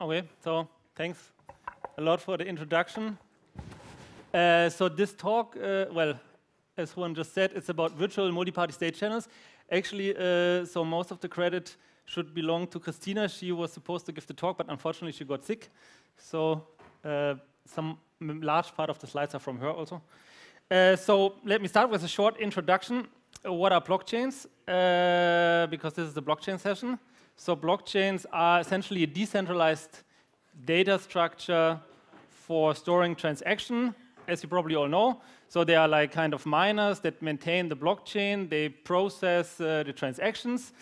Okay, so thanks a lot for the introduction. Uh, so this talk, uh, well, as Juan just said, it's about virtual multi-party state channels. Actually, uh, so most of the credit should belong to Kristina. She was supposed to give the talk, but unfortunately she got sick. So uh, some large part of the slides are from her also. Uh, so let me start with a short introduction. What are blockchains? Uh, because this is the blockchain session. So blockchains are essentially a decentralized data structure for storing transaction, as you probably all know. So they are like kind of miners that maintain the blockchain, they process uh, the transactions,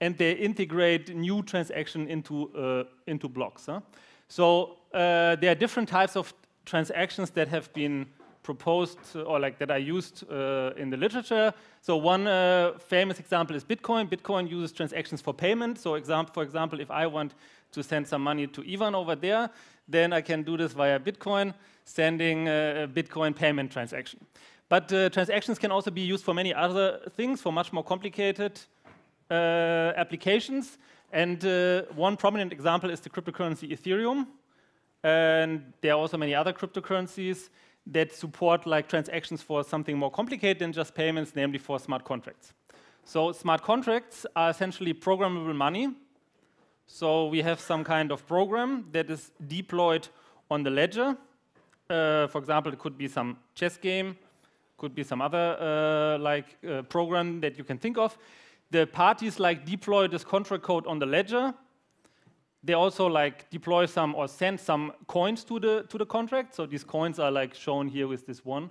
and they integrate new transaction into, uh, into blocks. Huh? So uh, there are different types of transactions that have been proposed or like that are used uh, in the literature. So one uh, famous example is Bitcoin. Bitcoin uses transactions for payment. So example, for example, if I want to send some money to Ivan over there, then I can do this via Bitcoin, sending a Bitcoin payment transaction. But uh, transactions can also be used for many other things, for much more complicated uh, applications. And uh, one prominent example is the cryptocurrency Ethereum. And there are also many other cryptocurrencies that support like transactions for something more complicated than just payments, namely for smart contracts. So smart contracts are essentially programmable money. So we have some kind of program that is deployed on the ledger. Uh, for example, it could be some chess game, could be some other uh, like uh, program that you can think of. The parties like deploy this contract code on the ledger they also like deploy some or send some coins to the to the contract. So these coins are like shown here with this one.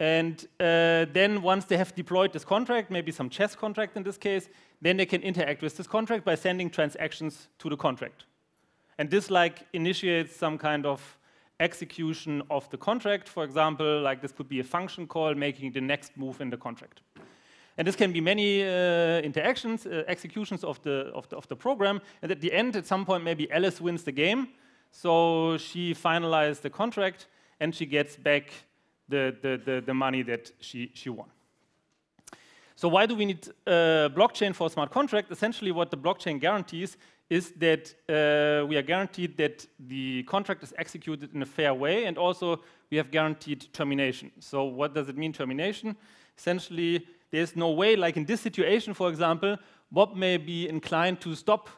And uh, then once they have deployed this contract, maybe some chess contract in this case, then they can interact with this contract by sending transactions to the contract. And this like initiates some kind of execution of the contract. For example, like this could be a function call making the next move in the contract. And this can be many uh, interactions, uh, executions of the, of, the, of the program. And at the end, at some point, maybe Alice wins the game. So she finalized the contract and she gets back the, the, the, the money that she, she won. So why do we need uh, blockchain for smart contract? Essentially, what the blockchain guarantees is that uh, we are guaranteed that the contract is executed in a fair way, and also we have guaranteed termination. So what does it mean, termination? Essentially, there's no way, like in this situation, for example, Bob may be inclined to stop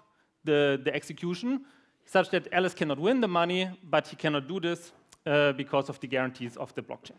the, the execution such that Alice cannot win the money, but he cannot do this uh, because of the guarantees of the blockchain.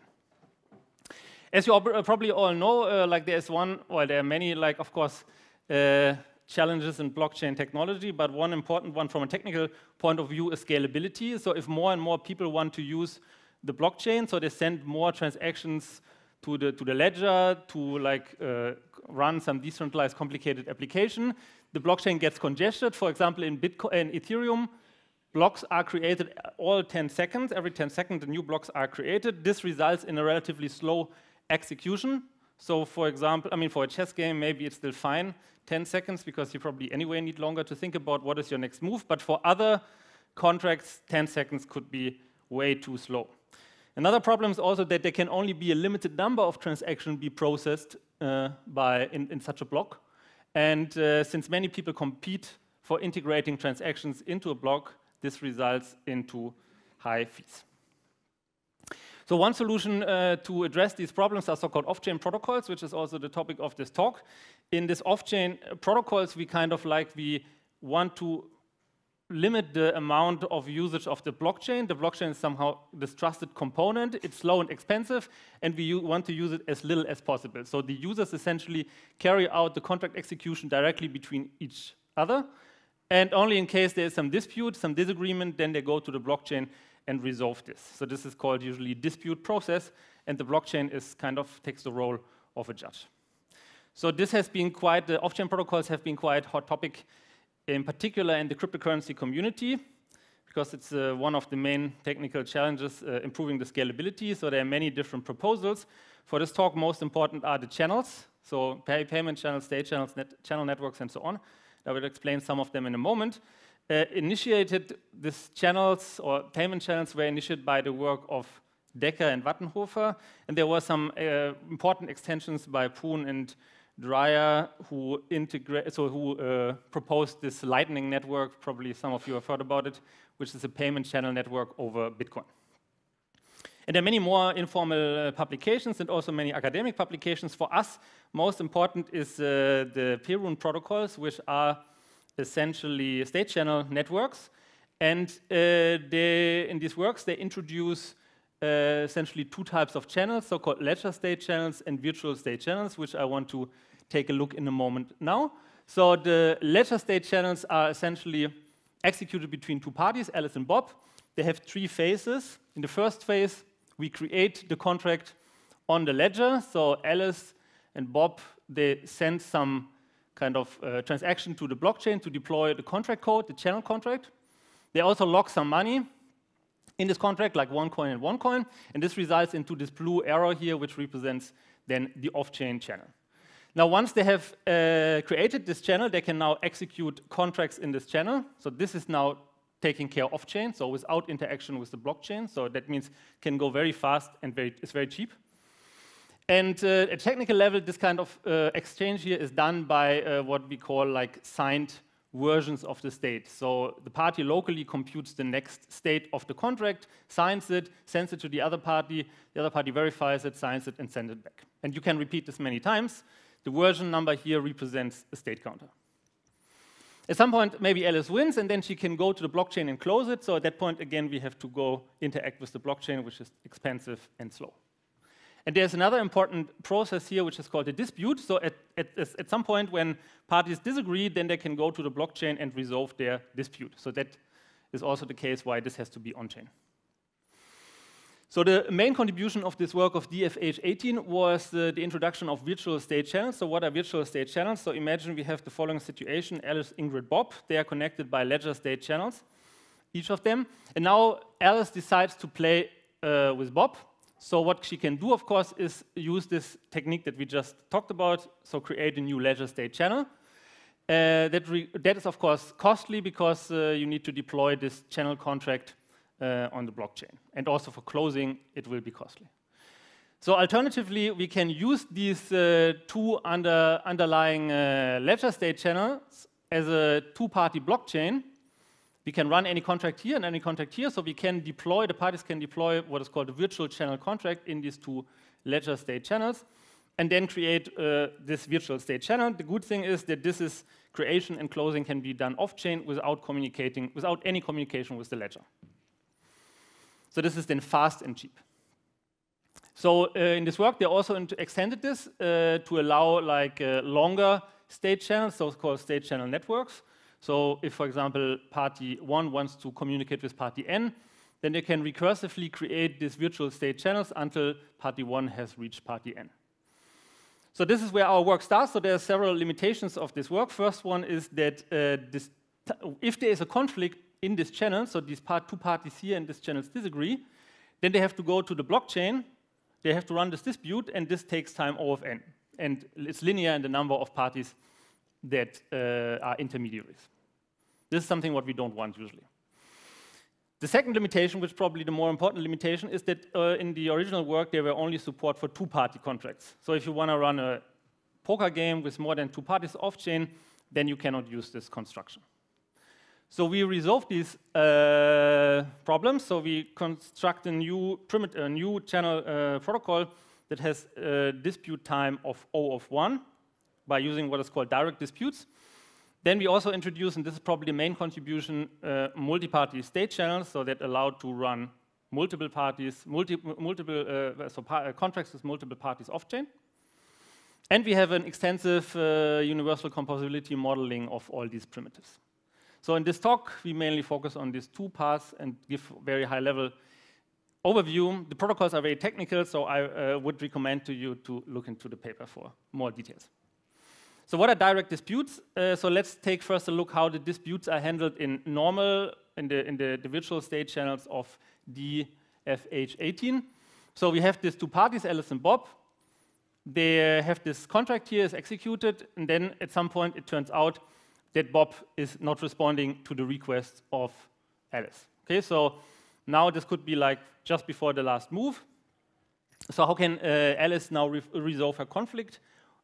As you uh, probably all know, uh, like there's one, well, there are many, like of course, uh, challenges in blockchain technology, but one important one from a technical point of view is scalability. So if more and more people want to use the blockchain, so they send more transactions to the, to the ledger to like uh, run some decentralized complicated application. The blockchain gets congested. For example, in Bitcoin and Ethereum, blocks are created all 10 seconds. Every 10 seconds, the new blocks are created. This results in a relatively slow execution. So for example, I mean, for a chess game, maybe it's still fine, 10 seconds, because you probably anyway need longer to think about what is your next move. But for other contracts, 10 seconds could be way too slow. Another problem is also that there can only be a limited number of transactions be processed uh, by in, in, such a block. And uh, since many people compete for integrating transactions into a block, this results into high fees. So one solution uh, to address these problems are so-called off-chain protocols, which is also the topic of this talk. In this off-chain protocols, we kind of like we want to limit the amount of usage of the blockchain. The blockchain is somehow this trusted component. It's slow and expensive, and we want to use it as little as possible. So the users essentially carry out the contract execution directly between each other. And only in case there is some dispute, some disagreement, then they go to the blockchain and resolve this. So this is called usually dispute process, and the blockchain is kind of takes the role of a judge. So this has been quite, the off-chain protocols have been quite hot topic in particular in the cryptocurrency community, because it's uh, one of the main technical challenges uh, improving the scalability. So there are many different proposals. For this talk, most important are the channels, so pay payment channels, state channels, net channel networks, and so on. I will explain some of them in a moment. Uh, initiated these channels or payment channels were initiated by the work of Decker and Wattenhofer, and there were some uh, important extensions by Poon and Dryja, who integrate, so who uh, proposed this Lightning network. Probably some of you have heard about it, which is a payment channel network over Bitcoin. And there are many more informal uh, publications and also many academic publications. For us, most important is uh, the Perun protocols, which are essentially state channel networks. And uh, they, in these works, they introduce uh, essentially two types of channels, so-called ledger state channels and virtual state channels, which I want to take a look in a moment now. So the ledger state channels are essentially executed between two parties, Alice and Bob. They have three phases. In the first phase, we create the contract on the ledger. So Alice and Bob, they send some kind of uh, transaction to the blockchain to deploy the contract code, the channel contract. They also lock some money in this contract, like one coin and one coin, and this results into this blue arrow here, which represents then the off-chain channel. Now, once they have uh, created this channel, they can now execute contracts in this channel. So this is now taking care of chain, so without interaction with the blockchain. So that means can go very fast and very, it's very cheap. And uh, at technical level, this kind of uh, exchange here is done by uh, what we call like signed versions of the state. So the party locally computes the next state of the contract, signs it, sends it to the other party, the other party verifies it, signs it, and sends it back. And you can repeat this many times. The version number here represents a state counter. At some point, maybe Alice wins, and then she can go to the blockchain and close it. So at that point, again, we have to go interact with the blockchain, which is expensive and slow. And there's another important process here, which is called a dispute. So at, at, at some point, when parties disagree, then they can go to the blockchain and resolve their dispute. So that is also the case why this has to be on-chain. So the main contribution of this work of DFH18 was uh, the introduction of virtual state channels. So what are virtual state channels? So imagine we have the following situation, Alice, Ingrid, Bob. They are connected by ledger state channels, each of them. And now Alice decides to play uh, with Bob. So what she can do, of course, is use this technique that we just talked about, so create a new ledger state channel. Uh, that, that is, of course, costly because uh, you need to deploy this channel contract uh, on the blockchain. And also for closing, it will be costly. So alternatively, we can use these uh, two under, underlying uh, ledger state channels as a two-party blockchain. We can run any contract here and any contract here, so we can deploy, the parties can deploy what is called a virtual channel contract in these two ledger state channels, and then create uh, this virtual state channel. The good thing is that this is creation and closing can be done off-chain without communicating, without any communication with the ledger. So this is then fast and cheap. So uh, in this work, they also extended this uh, to allow like uh, longer state channels, so-called state channel networks. So if, for example, party one wants to communicate with party n, then they can recursively create these virtual state channels until party one has reached party n. So this is where our work starts. So there are several limitations of this work. First one is that uh, this if there is a conflict in this channel, so these part, two parties here in this channel disagree, then they have to go to the blockchain, they have to run this dispute, and this takes time O of n. And it's linear in the number of parties that uh, are intermediaries. This is something what we don't want usually. The second limitation, which probably the more important limitation, is that uh, in the original work there were only support for two-party contracts. So if you want to run a poker game with more than two parties off-chain, then you cannot use this construction. So we resolve these uh, problems. So we construct a new, a new channel uh, protocol that has a dispute time of O of 1 by using what is called direct disputes. Then we also introduce, and this is probably the main contribution, uh, multi-party state channels, so that allowed to run multiple parties, multi multiple uh, so uh, contracts with multiple parties off-chain. And we have an extensive uh, universal composability modeling of all these primitives. So in this talk, we mainly focus on these two paths and give very high-level overview. The protocols are very technical, so I uh, would recommend to you to look into the paper for more details. So what are direct disputes? Uh, so let's take first a look how the disputes are handled in normal, in the, in the, virtual state channels of DFH18. So we have these two parties, Alice and Bob. They have this contract here is executed, and then at some point it turns out that Bob is not responding to the request of Alice. Okay, so now this could be like just before the last move. So how can uh, Alice now re resolve her conflict?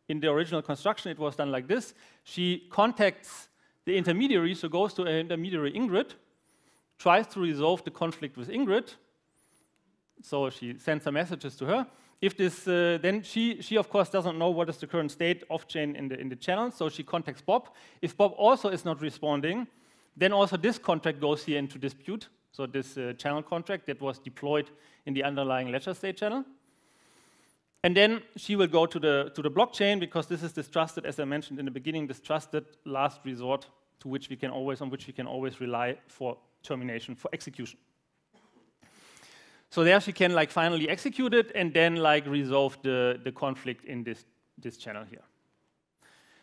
In the original construction, it was done like this. She contacts the intermediary, so goes to an intermediary Ingrid, tries to resolve the conflict with Ingrid. So she sends some messages to her. If this, uh, then she, she of course doesn't know what is the current state of chain in the, in the channel, so she contacts Bob. If Bob also is not responding, then also this contract goes here into dispute. So this uh, channel contract that was deployed in the underlying ledger state channel. And then she will go to the, to the blockchain because this is this trusted, as I mentioned in the beginning, this trusted last resort to which we can always, on which we can always rely for termination, for execution. So there she can like finally execute it and then like resolve the, the conflict in this, this channel here.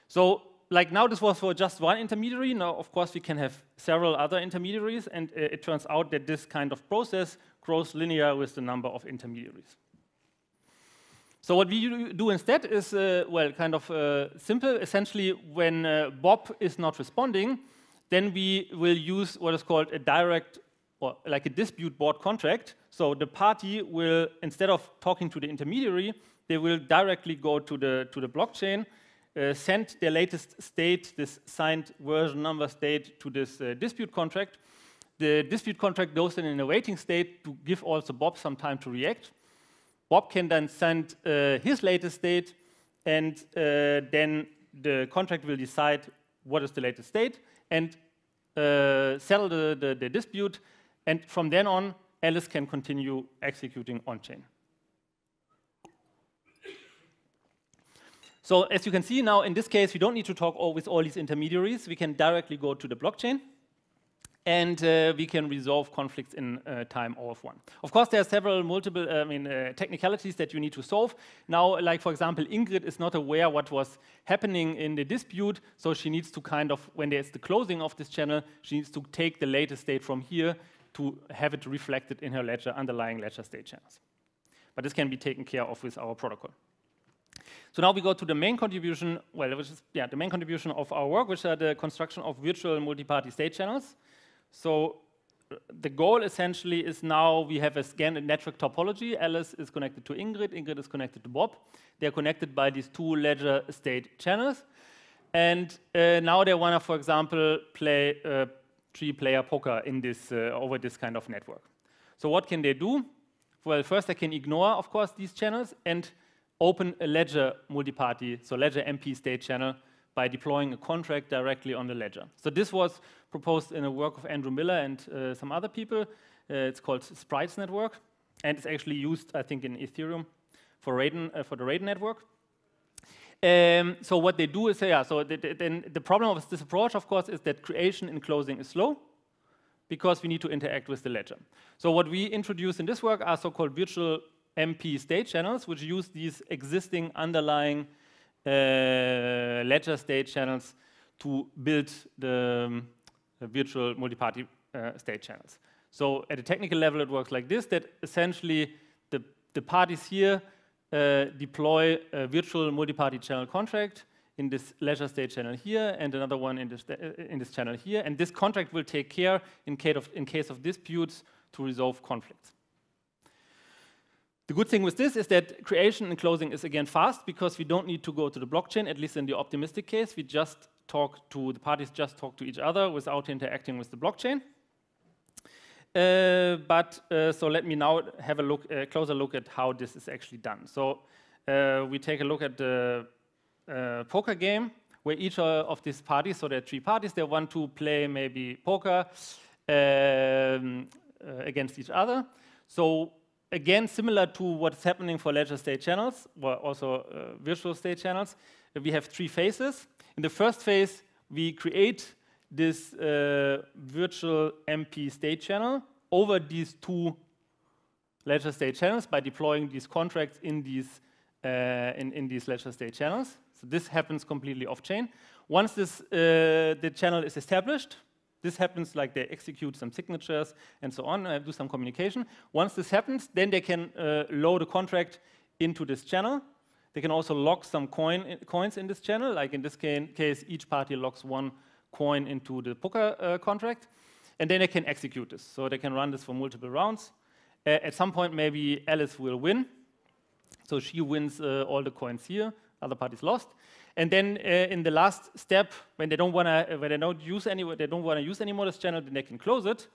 So like now this was for just one intermediary. Now, of course, we can have several other intermediaries, and uh, it turns out that this kind of process grows linear with the number of intermediaries. So what we do instead is, uh, well, kind of uh, simple. Essentially, when uh, Bob is not responding, then we will use what is called a direct or like a dispute board contract. So the party will, instead of talking to the intermediary, they will directly go to the, to the blockchain, uh, send their latest state, this signed version number state, to this uh, dispute contract. The dispute contract goes in in a waiting state to give also Bob some time to react. Bob can then send uh, his latest state, and uh, then the contract will decide what is the latest state and uh, settle the, the, the, dispute. And from then on, Alice can continue executing on-chain. So as you can see now, in this case, we don't need to talk with all these intermediaries. We can directly go to the blockchain and uh, we can resolve conflicts in uh, time O of one. Of course, there are several multiple I mean, uh, technicalities that you need to solve. Now, like for example, Ingrid is not aware what was happening in the dispute, so she needs to kind of, when there's the closing of this channel, she needs to take the latest state from here to have it reflected in her ledger, underlying ledger state channels. But this can be taken care of with our protocol. So now we go to the main contribution, well, which is yeah, the main contribution of our work, which are the construction of virtual multi-party state channels. So uh, the goal essentially is now we have a scan network topology. Alice is connected to Ingrid, Ingrid is connected to Bob. They're connected by these two ledger state channels. And uh, now they want to, for example, play uh, three-player poker in this, uh, over this kind of network. So what can they do? Well, first they can ignore, of course, these channels and open a ledger multi-party, so ledger MP state channel by deploying a contract directly on the ledger. So this was proposed in a work of Andrew Miller and uh, some other people. Uh, it's called Sprites Network, and it's actually used, I think, in Ethereum for, Raiden, uh, for the Raiden network. Um, so what they do is, yeah, so the, the, then the problem of this approach, of course, is that creation and closing is slow because we need to interact with the ledger. So what we introduce in this work are so-called virtual MP state channels, which use these existing underlying uh, ledger state channels to build the um, virtual multi-party uh, state channels. So at a technical level, it works like this, that essentially the, the parties here uh, deploy a virtual multi-party channel contract in this ledger state channel here and another one in this, uh, in this channel here. And this contract will take care in case, of, in case of disputes to resolve conflicts. The good thing with this is that creation and closing is again fast because we don't need to go to the blockchain, at least in the optimistic case. We just talk to, the parties just talk to each other without interacting with the blockchain. Uh, but uh, so let me now have a look, a closer look at how this is actually done. So uh, we take a look at the uh, poker game where each of these parties, so there are three parties, they want to play maybe poker um, uh, against each other. So again, similar to what's happening for ledger state channels, or also uh, virtual state channels, we have three phases. In the first phase, we create this uh, virtual MP state channel over these two ledger state channels by deploying these contracts in these, uh, in, in, these ledger state channels. So this happens completely off-chain. Once this, uh, the channel is established, this happens like they execute some signatures and so on, uh, do some communication. Once this happens, then they can uh, load a contract into this channel. They can also lock some coin coins in this channel, like in this case, each party locks one coin into the poker uh, contract, and then they can execute this. So they can run this for multiple rounds. Uh, at some point, maybe Alice will win. So she wins uh, all the coins here, other parties lost. And then uh, in the last step, when they don't want to, when they don't use any, they don't want to use anymore this channel, then they can close it.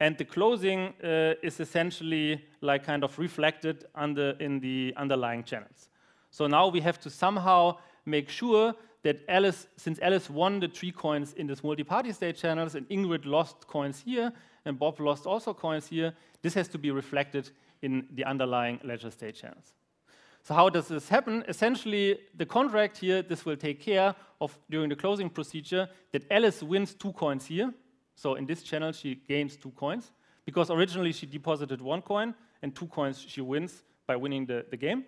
And the closing uh, is essentially like kind of reflected under in the underlying channels. So now we have to somehow make sure that Alice, since Alice won the three coins in this multi-party state channels, and Ingrid lost coins here, and Bob lost also coins here, this has to be reflected in the underlying ledger state channels. So how does this happen? Essentially, the contract here, this will take care of, during the closing procedure, that Alice wins two coins here. So in this channel, she gains two coins, because originally she deposited one coin, and two coins she wins by winning the, the game.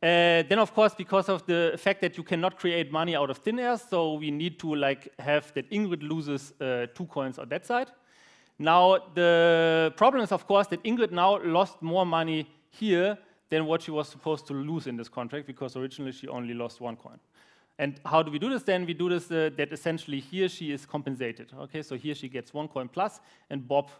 Uh, then, of course, because of the fact that you cannot create money out of thin air, so we need to like have that Ingrid loses uh, two coins on that side. Now, the problem is, of course, that Ingrid now lost more money here than what she was supposed to lose in this contract, because originally she only lost one coin. And how do we do this then? We do this uh, that essentially here she is compensated. Okay, so here she gets one coin plus, and Bob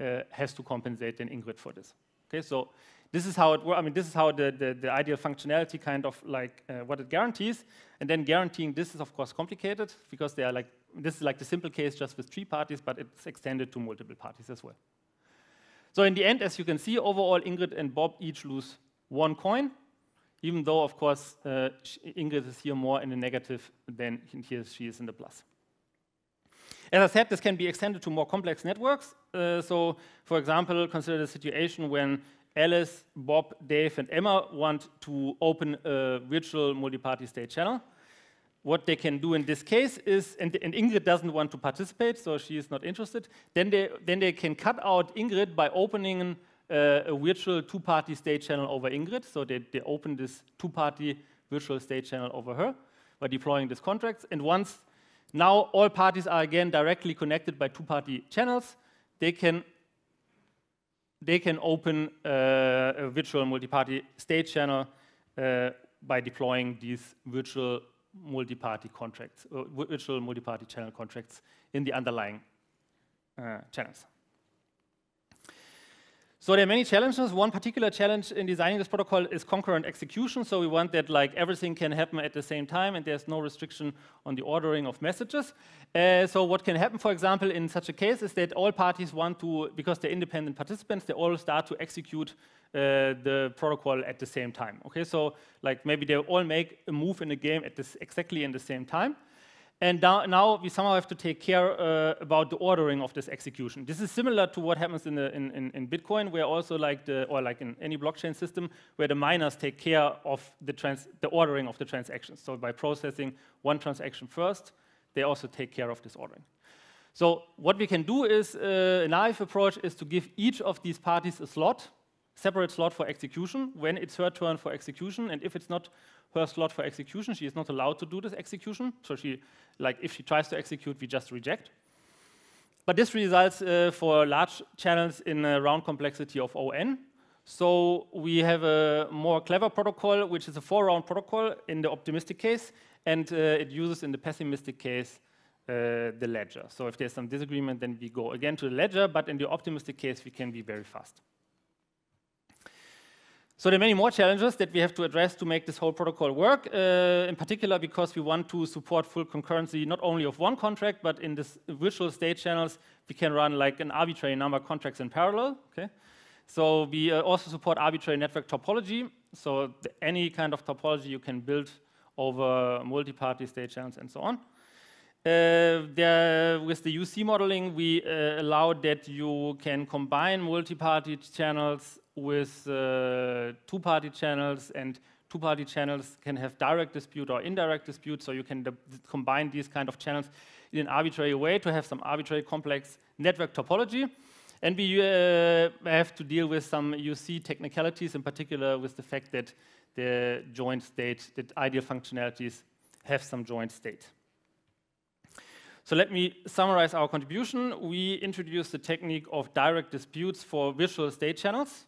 uh, has to compensate then Ingrid for this. Okay, so this is how it works. I mean, this is how the, the, the, ideal functionality kind of like uh, what it guarantees. And then guaranteeing this is, of course, complicated because they are like, this is like the simple case just with three parties, but it's extended to multiple parties as well. So in the end, as you can see, overall, Ingrid and Bob each lose one coin, even though, of course, uh, Ingrid is here more in the negative than here she is in the plus. As I said, this can be extended to more complex networks. Uh, so, for example, consider the situation when Alice, Bob, Dave, and Emma want to open a virtual multi-party state channel. What they can do in this case is, and, and, Ingrid doesn't want to participate, so she is not interested, then they, then they can cut out Ingrid by opening uh, a virtual two-party state channel over Ingrid. So they, they open this two-party virtual state channel over her by deploying these contracts. And once now all parties are again directly connected by two-party channels, they can they can open uh, a virtual multi-party state channel uh, by deploying these virtual multi-party contracts, uh, virtual multi-party channel contracts in the underlying uh, channels. So there are many challenges. One particular challenge in designing this protocol is concurrent execution. So we want that like everything can happen at the same time and there's no restriction on the ordering of messages. Uh, so what can happen, for example, in such a case is that all parties want to, because they're independent participants, they all start to execute uh, the protocol at the same time. Okay, so like maybe they all make a move in the game at this exactly in the same time. And now we somehow have to take care uh, about the ordering of this execution. This is similar to what happens in, the, in, in, in, Bitcoin, where also like the, or like in any blockchain system, where the miners take care of the, trans, the ordering of the transactions. So by processing one transaction first, they also take care of this ordering. So what we can do is, uh, a naive approach is to give each of these parties a slot, separate slot for execution when it's her turn for execution, and if it's not her slot for execution. She is not allowed to do this execution. So she, like, if she tries to execute, we just reject. But this results uh, for large channels in a round complexity of ON. So we have a more clever protocol, which is a four-round protocol in the optimistic case, and uh, it uses in the pessimistic case uh, the ledger. So if there's some disagreement, then we go again to the ledger, but in the optimistic case, we can be very fast. So there are many more challenges that we have to address to make this whole protocol work, uh, in particular because we want to support full concurrency not only of one contract, but in this virtual state channels, we can run like an arbitrary number of contracts in parallel. Okay? So we uh, also support arbitrary network topology. So any kind of topology you can build over multi-party state channels and so on. Uh, there, with the UC modeling, we uh, allow that you can combine multi-party channels with uh, two-party channels, and two-party channels can have direct dispute or indirect dispute, so you can combine these kind of channels in an arbitrary way to have some arbitrary complex network topology. And we uh, have to deal with some UC technicalities, in particular with the fact that the joint state, that ideal functionalities have some joint state. So let me summarize our contribution. We introduced the technique of direct disputes for virtual state channels.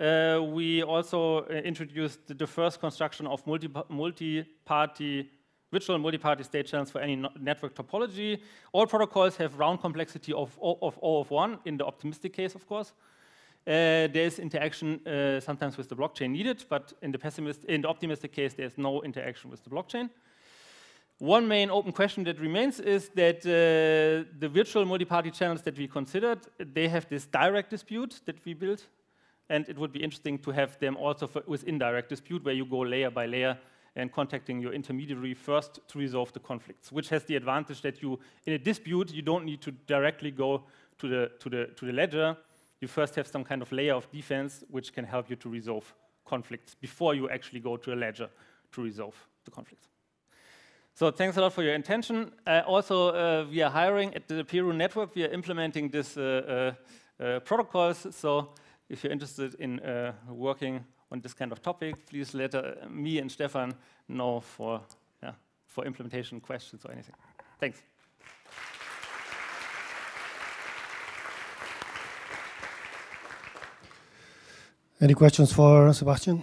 Uh, we also uh, introduced the first construction of multi-party virtual multi-party state channels for any network topology. All protocols have round complexity of O of, o of 1 in the optimistic case, of course. uh, there's interaction uh, sometimes with the blockchain needed, but in the pessimist, in the optimistic case, there's no interaction with the blockchain. One main open question that remains is that uh, the virtual multi-party channels that we considered, they have this direct dispute that we built, and it would be interesting to have them also with indirect dispute, where you go layer by layer and contacting your intermediary first to resolve the conflicts, which has the advantage that you, in a dispute, you don't need to directly go to the, to the, to the ledger. You first have some kind of layer of defense which can help you to resolve conflicts before you actually go to a ledger to resolve the conflicts. So thanks a lot for your attention. Uh, also, uh, we are hiring at the Perun network. We are implementing this uh, uh, uh protocols. So if you're interested in uh, working on this kind of topic, please let me and Stefan know for, yeah, for implementation questions or anything. Thanks. Any questions for Sebastian?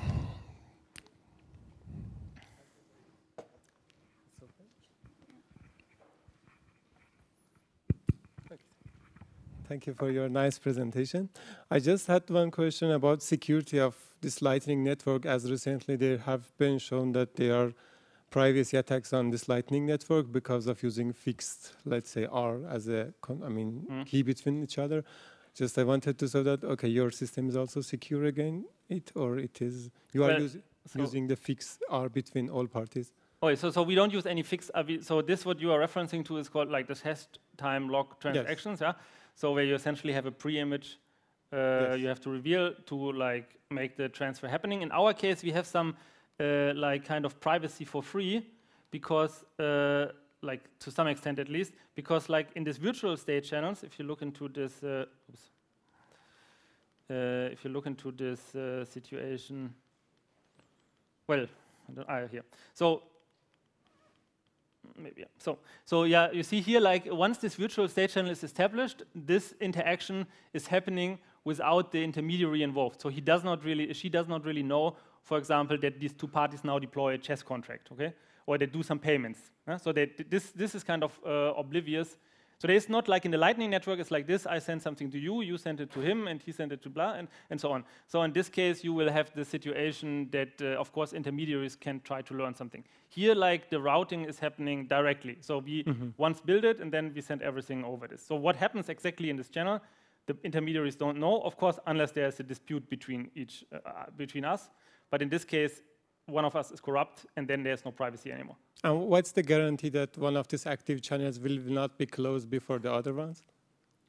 Thank you for your nice presentation. I just had one question about security of this Lightning Network, as recently there have been shown that there are privacy attacks on this Lightning Network because of using fixed, let's say, R as a, I mean, mm. key between each other. Just I wanted to say that, okay, your system is also secure again, it, or it is, you well, are us so using the fixed R between all parties? Okay, so, so we don't use any fixed, uh, so this what you are referencing to is called like this hash time lock transactions, yes. yeah? So where you essentially have a pre-image uh, yes. you have to reveal to like make the transfer happening. In our case, we have some uh, like kind of privacy for free because uh, like to some extent at least because like in this virtual state channels, if you look into this, uh, uh, if you look into this uh, situation, well, I here. So maybe, yeah. So, so yeah, you see here, like once this virtual state channel is established, this interaction is happening without the intermediary involved. So he does not really, she does not really know, for example, that these two parties now deploy a chess contract, okay? Or they do some payments. Yeah? So that this, this is kind of uh, oblivious so there's not like in the Lightning Network, it's like this, I send something to you, you send it to him, and he send it to blah, and, and so on. So in this case, you will have the situation that, uh, of course, intermediaries can try to learn something. Here, like, the routing is happening directly. So we mm -hmm. once build it, and then we send everything over this. So what happens exactly in this channel, the intermediaries don't know, of course, unless there's a dispute between, each, uh, uh between us. But in this case, one of us is corrupt, and then there's no privacy anymore. And what's the guarantee that one of these active channels will not be closed before the other ones?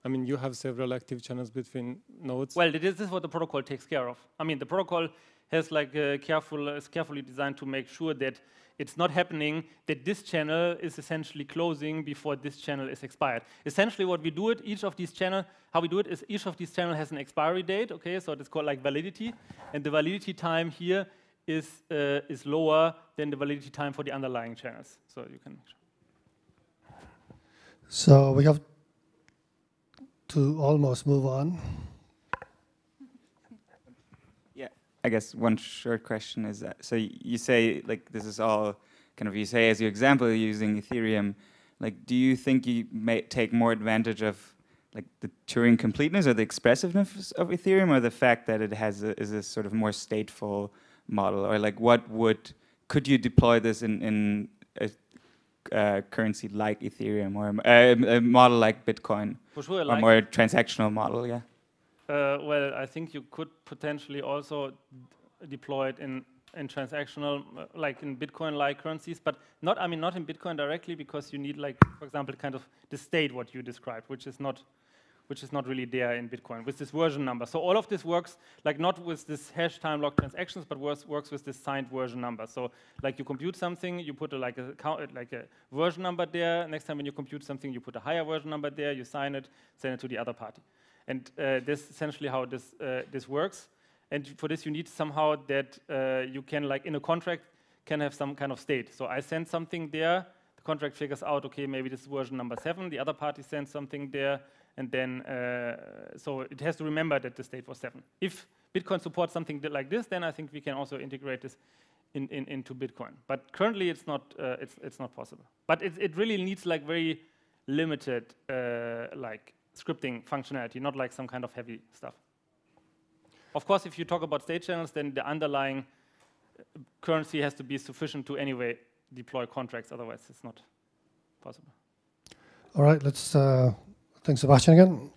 I mean, you have several active channels between nodes. Well, this is what the protocol takes care of. I mean, the protocol has like a careful, is carefully designed to make sure that it's not happening that this channel is essentially closing before this channel is expired. Essentially, what we do it, each of these channel, how we do it is each of these channel has an expiry date. Okay, so it's called like validity, and the validity time here is, uh, is lower than the validity time for the underlying channels. So you can. So we have to almost move on. Yeah, I guess one short question is that, so you say like this is all kind of, you say as your example using Ethereum, like do you think you may take more advantage of like the Turing completeness or the expressiveness of Ethereum or the fact that it has a, is a sort of more stateful model, or like what would could you deploy this in in a uh, currency like Ethereum or a, a model like Bitcoin, sure, or like more transactional model? Yeah. Uh, well, I think you could potentially also deploy it in in transactional, uh, like in Bitcoin-like currencies, but not, I mean, not in Bitcoin directly because you need, like, for example, kind of the state what you described, which is not which is not really there in Bitcoin, with this version number. So all of this works, like not with this hash time lock transactions, but works, works with this signed version number. So like you compute something, you put a, like, a, like a version number there. Next time when you compute something, you put a higher version number there, you sign it, send it to the other party. And uh, this is essentially how this, uh, this works. And for this, you need somehow that uh, you can, like in a contract, can have some kind of state. So I send something there, the contract figures out, okay, maybe this is version number seven, the other party sends something there, and then uh, so it has to remember that the state was seven. If Bitcoin supports something like this, then I think we can also integrate this in, in, into Bitcoin. But currently, it's not uh, it's it's not possible. But it it really needs like very limited uh, like scripting functionality, not like some kind of heavy stuff. Of course, if you talk about state channels, then the underlying uh, currency has to be sufficient to anyway deploy contracts. Otherwise, it's not possible. All right, let's uh, Thanks, Sebastian, again.